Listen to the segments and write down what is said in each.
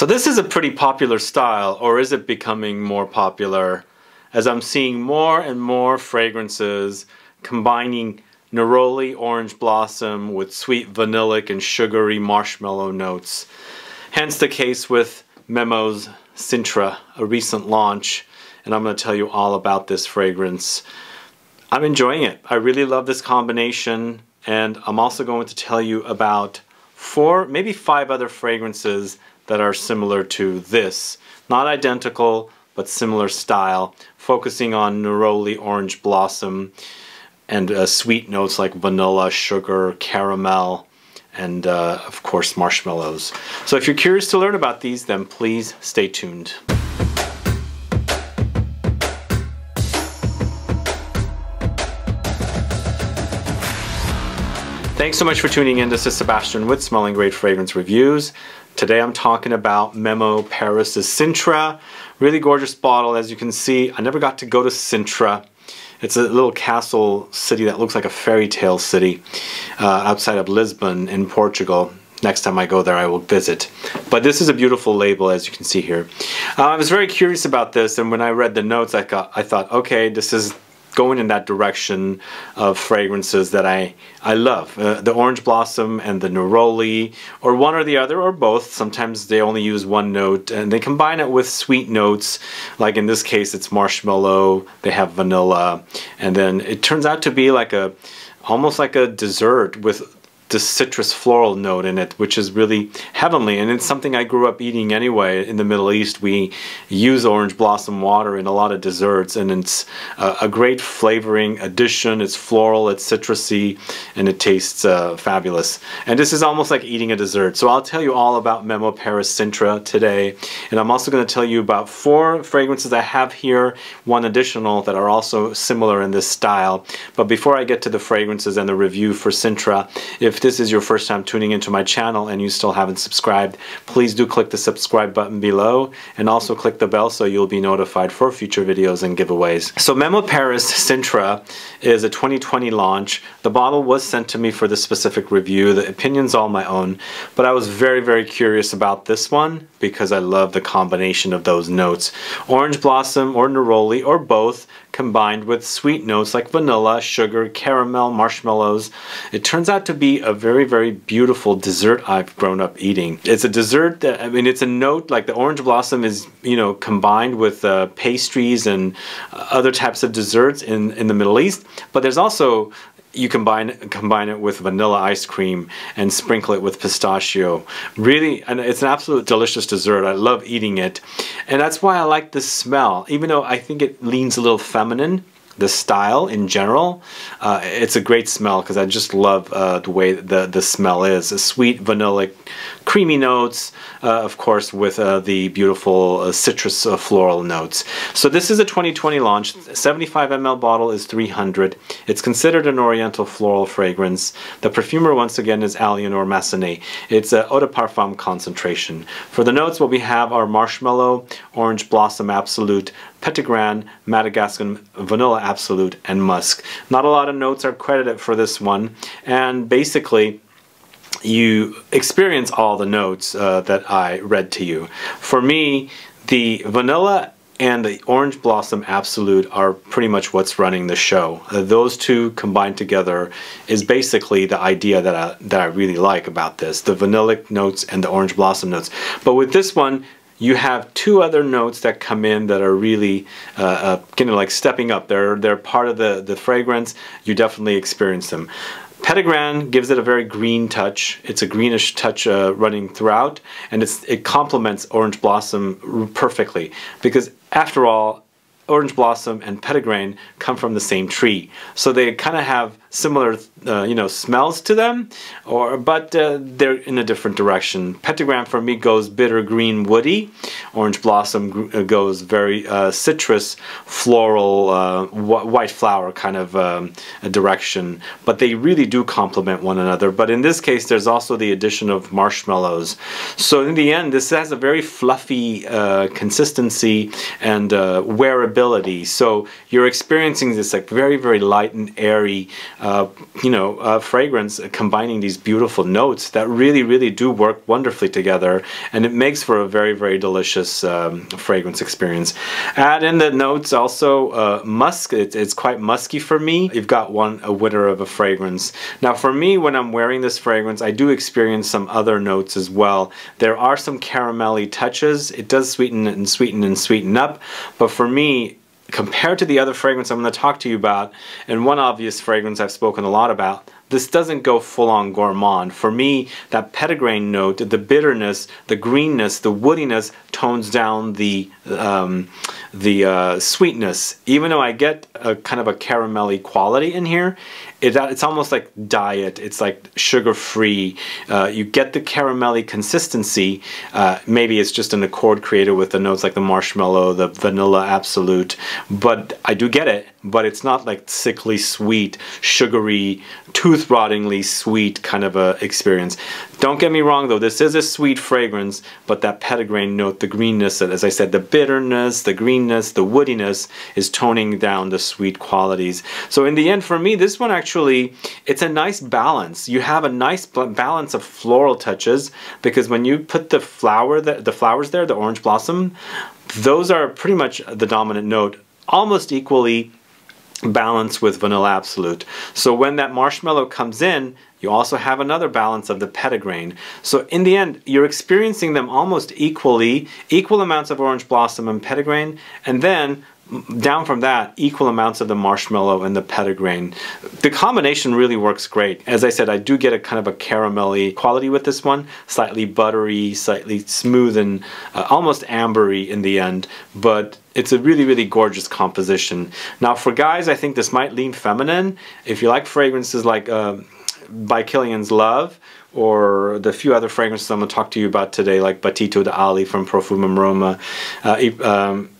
So this is a pretty popular style, or is it becoming more popular? As I'm seeing more and more fragrances combining neroli orange blossom with sweet vanillic and sugary marshmallow notes. Hence the case with Memo's Sintra, a recent launch, and I'm going to tell you all about this fragrance. I'm enjoying it. I really love this combination, and I'm also going to tell you about four, maybe five other fragrances that are similar to this. Not identical, but similar style, focusing on neroli orange blossom and uh, sweet notes like vanilla, sugar, caramel, and uh, of course marshmallows. So if you're curious to learn about these, then please stay tuned. Thanks so much for tuning in. This is Sebastian with Smelling Great Fragrance Reviews. Today I'm talking about Memo Paris's Sintra. Really gorgeous bottle as you can see. I never got to go to Sintra. It's a little castle city that looks like a fairy tale city uh, outside of Lisbon in Portugal. Next time I go there I will visit. But this is a beautiful label as you can see here. Uh, I was very curious about this and when I read the notes I, got, I thought okay this is going in that direction of fragrances that I, I love. Uh, the orange blossom and the neroli, or one or the other, or both. Sometimes they only use one note and they combine it with sweet notes. Like in this case, it's marshmallow, they have vanilla, and then it turns out to be like a almost like a dessert with the citrus floral note in it, which is really heavenly. And it's something I grew up eating anyway. In the Middle East, we use orange blossom water in a lot of desserts, and it's a, great flavoring addition. It's floral, it's citrusy, and it tastes uh, fabulous. And this is almost like eating a dessert. So I'll tell you all about Memo Paris Sintra today. And I'm also going to tell you about four fragrances I have here, one additional that are also similar in this style. But before I get to the fragrances and the review for Sintra, if if this is your first time tuning into my channel and you still haven't subscribed, please do click the subscribe button below and also click the bell so you'll be notified for future videos and giveaways. So Memo Paris Sintra is a 2020 launch. The bottle was sent to me for this specific review. The opinion's all my own, but I was very, very curious about this one because I love the combination of those notes. Orange blossom or neroli or both combined with sweet notes like vanilla, sugar, caramel, marshmallows. It turns out to be a very, very beautiful dessert I've grown up eating. It's a dessert that, I mean, it's a note like the orange blossom is, you know, combined with uh, pastries and other types of desserts in, in the Middle East. But there's also you combine combine it with vanilla ice cream and sprinkle it with pistachio. Really, and it's an absolute delicious dessert. I love eating it, and that's why I like the smell. Even though I think it leans a little feminine, the style in general, uh, it's a great smell because I just love uh, the way the the smell is. A sweet vanilla creamy notes, uh, of course, with uh, the beautiful uh, citrus floral notes. So this is a 2020 launch. 75 ml bottle is 300. It's considered an oriental floral fragrance. The perfumer, once again, is Aliénor Massenet. It's a eau de parfum concentration. For the notes, what we have are marshmallow, orange blossom absolute, Petitgrain, Madagascar Vanilla Absolute, and Musk. Not a lot of notes are credited for this one, and basically you experience all the notes uh, that I read to you. For me, the vanilla and the orange blossom absolute are pretty much what's running the show. Uh, those two combined together is basically the idea that I, that I really like about this, the vanillic notes and the orange blossom notes. But with this one, you have two other notes that come in that are really uh, uh, kind of like stepping up. They're, they're part of the, the fragrance. You definitely experience them. Petitgrain gives it a very green touch. It's a greenish touch uh, running throughout, and it complements Orange Blossom perfectly because, after all, Orange Blossom and Petitgrain come from the same tree. So they kind of have similar, uh, you know, smells to them, or but uh, they're in a different direction. Petitgrain for me goes bitter green woody. Orange Blossom uh, goes very uh, citrus, floral, uh, white flower kind of um, direction. But they really do complement one another. But in this case, there's also the addition of marshmallows. So in the end, this has a very fluffy uh, consistency and wearability So you're experiencing this like very, very light and airy, uh, you know, uh, fragrance combining these beautiful notes that really, really do work wonderfully together. And it makes for a very, very delicious um, fragrance experience. Add in the notes also uh, musk. It, it's quite musky for me. You've got one, a winner of a fragrance. Now for me, when I'm wearing this fragrance, I do experience some other notes as well. There are some caramelly touches. It does sweeten and sweeten and sweeten up, but for me, compared to the other fragrance I'm going to talk to you about, and one obvious fragrance I've spoken a lot about, this doesn't go full-on gourmand. For me, that petitgrain note, the bitterness, the greenness, the woodiness tones down the um, the uh, sweetness. Even though I get a kind of a caramelly quality in here, it, it's almost like diet. It's like sugar-free. Uh, you get the caramelly consistency. Uh, maybe it's just an accord created with the notes like the marshmallow, the vanilla absolute. But I do get it. But it's not like sickly sweet, sugary, tooth-rottingly sweet kind of a experience. Don't get me wrong though. This is a sweet fragrance, but that petitgrain note, the greenness, as I said, the bitterness, the greenness, the woodiness is toning down the sweet qualities. So in the end, for me, this one actually it's a nice balance. You have a nice balance of floral touches because when you put the flower, the flowers there, the orange blossom, those are pretty much the dominant note, almost equally balanced with vanilla absolute. So when that marshmallow comes in, you also have another balance of the petitgrain. So in the end, you're experiencing them almost equally, equal amounts of orange blossom and petitgrain, and then down from that, equal amounts of the marshmallow and the petitgrain. The combination really works great. As I said, I do get a kind of a caramelly quality with this one, slightly buttery, slightly smooth and uh, almost ambery in the end, but it's a really, really gorgeous composition. Now for guys, I think this might lean feminine. If you like fragrances like uh, by Kilian's Love, or the few other fragrances I'm going to talk to you about today, like Battito d'Ali from Profumum Roma, uh, um,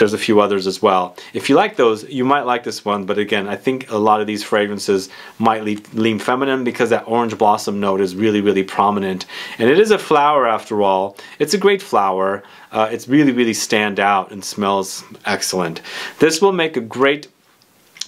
there's a few others as well. If you like those, you might like this one, but again, I think a lot of these fragrances might lean feminine because that orange blossom note is really, really prominent. And it is a flower after all. It's a great flower. Uh, it's really, really stand out and smells excellent. This will make a great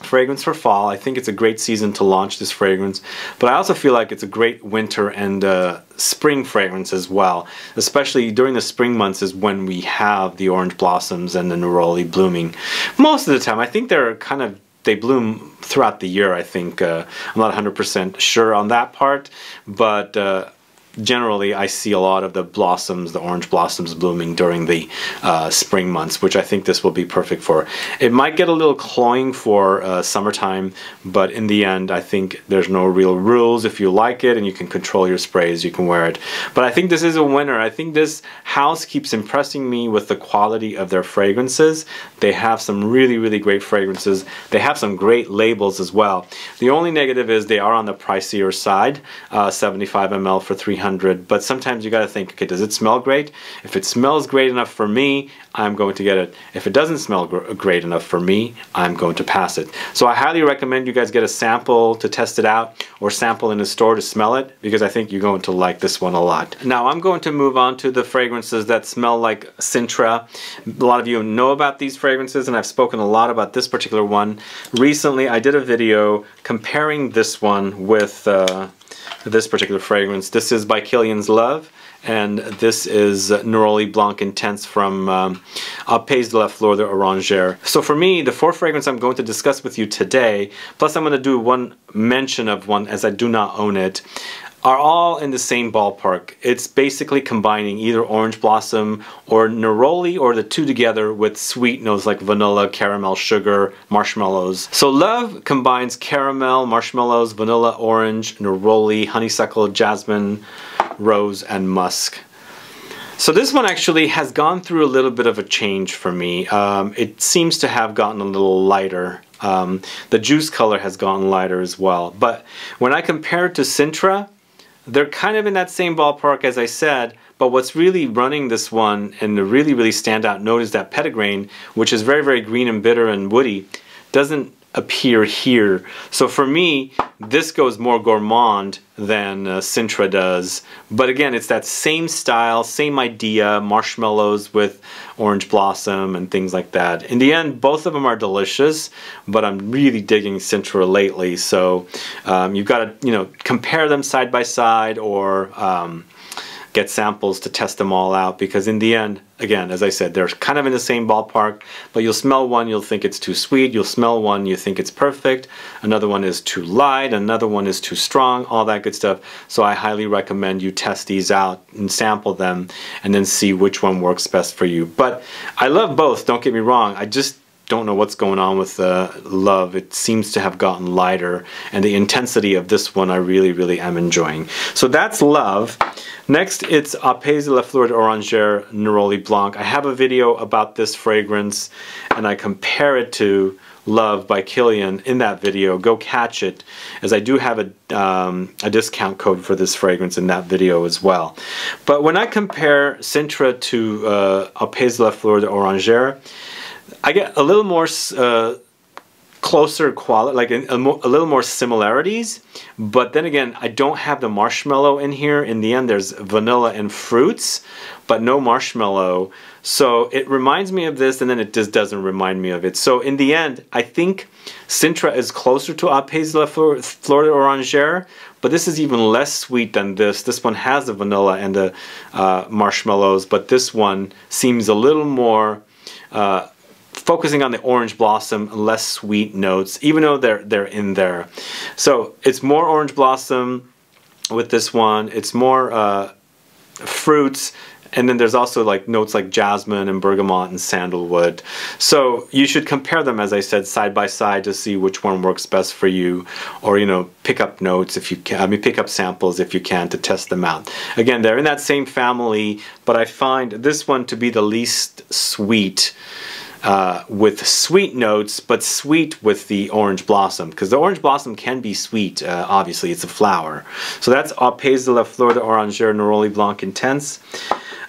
fragrance for fall. I think it's a great season to launch this fragrance, but I also feel like it's a great winter and uh, spring fragrance as well. Especially during the spring months is when we have the orange blossoms and the neroli blooming. Most of the time, I think they're kind of they bloom throughout the year. I think uh, I'm not 100% sure on that part, but. Uh, generally I see a lot of the blossoms, the orange blossoms blooming during the uh, spring months, which I think this will be perfect for. It might get a little cloying for uh, summertime, but in the end I think there's no real rules. If you like it and you can control your sprays, you can wear it. But I think this is a winner. I think this house keeps impressing me with the quality of their fragrances. They have some really, really great fragrances. They have some great labels as well. The only negative is they are on the pricier side, uh, 75 ml for 300 300 but sometimes you got to think okay does it smell great? If it smells great enough for me I'm going to get it. If it doesn't smell gr great enough for me I'm going to pass it. So I highly recommend you guys get a sample to test it out or sample in the store to smell it because I think you're going to like this one a lot. Now I'm going to move on to the fragrances that smell like Sintra. A lot of you know about these fragrances and I've spoken a lot about this particular one. Recently I did a video comparing this one with uh, this particular fragrance. This is by Kilian's Love and this is Neroli Blanc Intense from um, Pays de la Fleur d'Oranger. So for me, the four fragrance I'm going to discuss with you today, plus I'm going to do one mention of one as I do not own it, are all in the same ballpark. It's basically combining either orange blossom or neroli or the two together with sweet notes like vanilla, caramel, sugar, marshmallows. So Love combines caramel, marshmallows, vanilla, orange, neroli, honeysuckle, jasmine, rose, and musk. So this one actually has gone through a little bit of a change for me. Um, it seems to have gotten a little lighter. Um, the juice color has gone lighter as well. But when I compare it to Sintra, they're kind of in that same ballpark as I said, but what's really running this one and the really, really standout note is that petitgrain, which is very, very green and bitter and woody, doesn't appear here. So for me, this goes more gourmand than uh, Sintra does. But again, it's that same style, same idea, marshmallows with orange blossom and things like that. In the end, both of them are delicious, but I'm really digging Sintra lately. So um, you've got to, you know, compare them side by side or um, get samples to test them all out because in the end, again, as I said, they're kind of in the same ballpark, but you'll smell one, you'll think it's too sweet, you'll smell one, you think it's perfect, another one is too light, another one is too strong, all that good stuff. So I highly recommend you test these out and sample them and then see which one works best for you. But I love both, don't get me wrong, I just don't know what's going on with uh, love. It seems to have gotten lighter, and the intensity of this one I really, really am enjoying. So that's love. Next, it's Au Pays de la Fleur d'Oranger Neroli Blanc. I have a video about this fragrance, and I compare it to Love by Kilian in that video. Go catch it, as I do have a, um, a discount code for this fragrance in that video as well. But when I compare Sintra to uh, Au Pays de la Fleur d'Oranger, I get a little more uh, closer quality, like a, a, a, little more similarities. But then again, I don't have the marshmallow in here. In the end, there's vanilla and fruits, but no marshmallow. So it reminds me of this, and then it just doesn't remind me of it. So in the end, I think Sintra is closer to Au Pays de la Fleur d'Oranger, but this is even less sweet than this. This one has the vanilla and the uh, marshmallows, but this one seems a little more uh, focusing on the orange blossom, less sweet notes, even though they're they're in there. So it's more orange blossom with this one. It's more uh, fruits, and then there's also like notes like jasmine and bergamot and sandalwood. So you should compare them, as I said, side by side to see which one works best for you, or you know, pick up notes if you can. I mean, pick up samples if you can to test them out. Again, they're in that same family, but I find this one to be the least sweet uh, with sweet notes, but sweet with the orange blossom, because the orange blossom can be sweet, uh, obviously, it's a flower. So that's Au Pays de la Fleur d'Oranger Neroli Blanc Intense.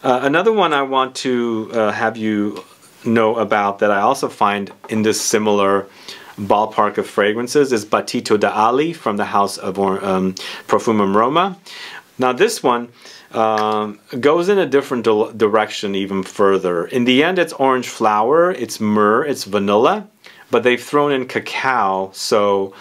Uh, another one I want to uh, have you know about that I also find in this similar ballpark of fragrances is Battito d'Ali from the house of um, Profumum Roma. Now this one, um, goes in a different direction even further. In the end, it's orange flower, it's myrrh, it's vanilla, but they've thrown in cacao, so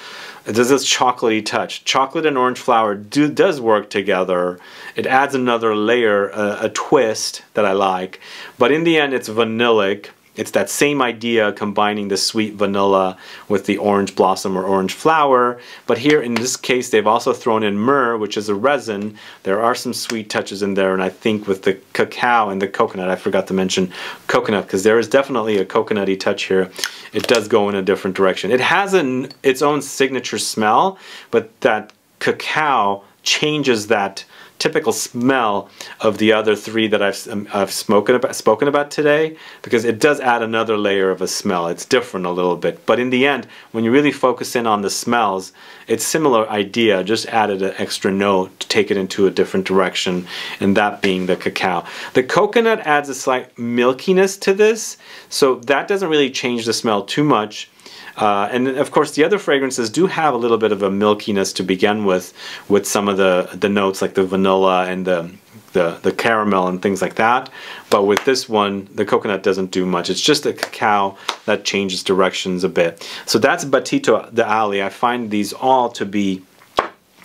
there's this chocolatey touch. Chocolate and orange flower do, does work together. It adds another layer, a twist that I like. But in the end, it's vanillic it's that same idea combining the sweet vanilla with the orange blossom or orange flower. But here in this case, they've also thrown in myrrh, which is a resin. There are some sweet touches in there. And I think with the cacao and the coconut, I forgot to mention coconut because there is definitely a coconutty touch here. It does go in a different direction. It has an, its own signature smell, but that cacao changes that typical smell of the other three that I've, um, I've spoken, about, spoken about today because it does add another layer of a smell. It's different a little bit. But in the end, when you really focus in on the smells, it's similar idea, just added an extra note to take it into a different direction, and that being the cacao. The coconut adds a slight milkiness to this, so that doesn't really change the smell too much. Uh, and of course, the other fragrances do have a little bit of a milkiness to begin with, with some of the the notes like the vanilla and the the, the caramel and things like that. But with this one, the coconut doesn't do much. It's just the cacao that changes directions a bit. So that's Battito Ali. I find these all to be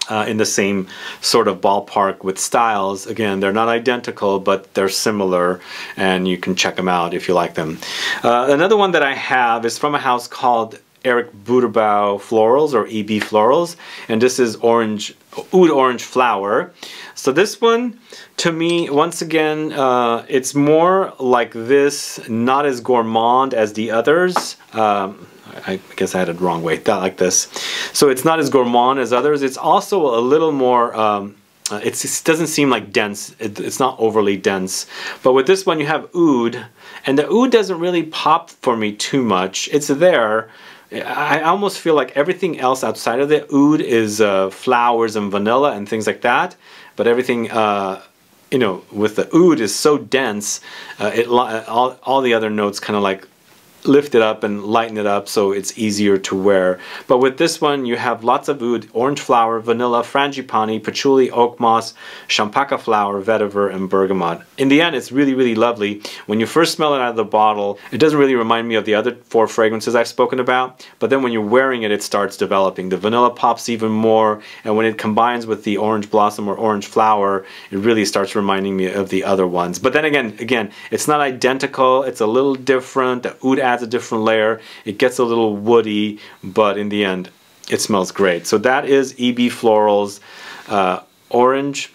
uh, in the same sort of ballpark with styles. Again, they're not identical, but they're similar, and you can check them out if you like them. Uh, another one that I have is from a house called Eric Butterbaugh Florals or EB Florals, and this is orange, oud orange flower. So this one, to me, once again, uh, it's more like this, not as gourmand as the others. Um, I guess I had it wrong way, that like this. So it's not as gourmand as others. It's also a little more, um, uh, it doesn't seem like dense. It, it's not overly dense. But with this one, you have oud, and the oud doesn't really pop for me too much. It's there. I almost feel like everything else outside of the oud is uh, flowers and vanilla and things like that. But everything, uh, you know, with the oud is so dense, uh, it all, all the other notes kind of like lift it up and lighten it up so it's easier to wear. But with this one, you have lots of oud, orange flower, vanilla, frangipani, patchouli, oak moss, champaka flower, vetiver, and bergamot. In the end, it's really, really lovely. When you first smell it out of the bottle, it doesn't really remind me of the other four fragrances I've spoken about, but then when you're wearing it, it starts developing. The vanilla pops even more, and when it combines with the orange blossom or orange flower, it really starts reminding me of the other ones. But then again, again, it's not identical, it's a little different. The oud adds a different layer. It gets a little woody, but in the end, it smells great. So that is EB Florals uh, Orange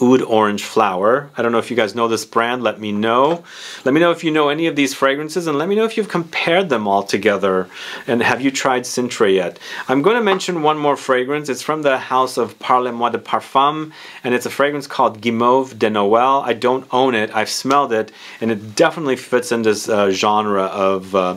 Oud Orange Flower. I don't know if you guys know this brand. Let me know. Let me know if you know any of these fragrances and let me know if you've compared them all together and have you tried Sintra yet. I'm going to mention one more fragrance. It's from the house of Parle Moi de Parfum and it's a fragrance called Guimauve de Noël. I don't own it. I've smelled it and it definitely fits in this uh, genre of uh,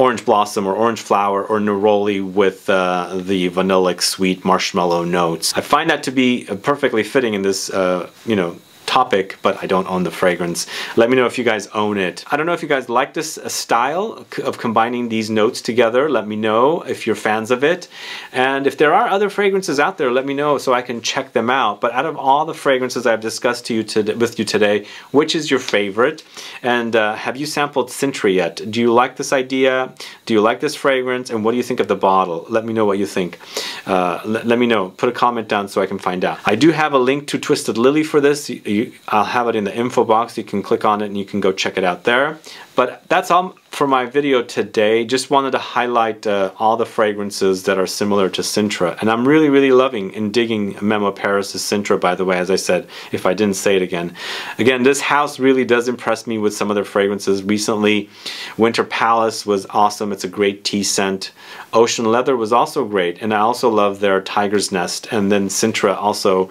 orange blossom or orange flower or neroli with uh, the vanillic sweet marshmallow notes. I find that to be perfectly fitting in this, uh, you know, topic, but I don't own the fragrance. Let me know if you guys own it. I don't know if you guys like this uh, style of combining these notes together. Let me know if you're fans of it. And if there are other fragrances out there, let me know so I can check them out. But out of all the fragrances I've discussed to you with you today, which is your favorite? And uh, have you sampled Sintra yet? Do you like this idea? Do you like this fragrance? And what do you think of the bottle? Let me know what you think. Uh, let, let me know. Put a comment down so I can find out. I do have a link to Twisted Lily for this. You, you, I'll have it in the info box. You can click on it and you can go check it out there. But that's all for my video today. Just wanted to highlight uh, all the fragrances that are similar to Sintra. And I'm really, really loving and digging Memo Paris' Sintra, by the way, as I said, if I didn't say it again. Again, this house really does impress me with some of their fragrances. Recently, Winter Palace was awesome. It's a great tea scent. Ocean Leather was also great. And I also love their Tiger's Nest. And then Sintra also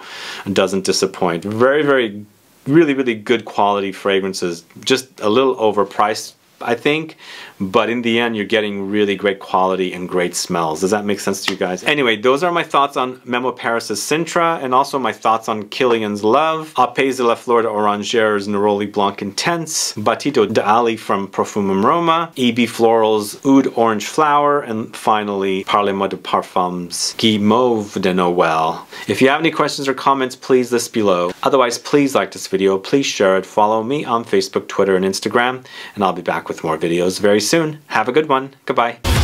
doesn't disappoint. Very, very really, really good quality fragrances. Just a little overpriced I think, but in the end you're getting really great quality and great smells. Does that make sense to you guys? Anyway, those are my thoughts on Memo Paris' Sintra and also my thoughts on Kilian's Love, Au Pays de la Fleur d'Oranger's Neroli Blanc Intense, Battito d'Ali from Profumum Roma, EB Floral's Oud Orange Flower, and finally Parle Moi de Parfums Guimauve de Noël. If you have any questions or comments, please list below. Otherwise, please like this video, please share it, follow me on Facebook, Twitter, and Instagram, and I'll be back with more videos very soon. Have a good one. Goodbye.